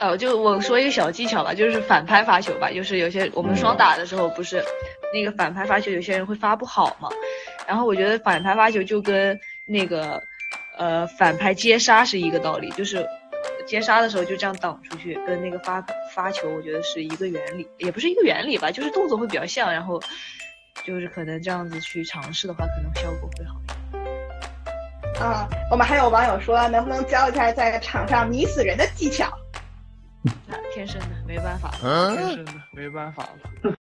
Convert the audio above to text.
呃，就我说一个小技巧吧，就是反拍发球吧，就是有些我们双打的时候不是那个反拍发球，有些人会发不好嘛。然后我觉得反拍发球就跟那个呃反拍接杀是一个道理，就是接杀的时候就这样挡出去，跟那个发发球我觉得是一个原理，也不是一个原理吧，就是动作会比较像，然后就是可能这样子去尝试的话，可能效果会好一点。啊，我们还有网友说，能不能教一下在场上迷死人的技巧？那天生的，没办法，天生的没办法了。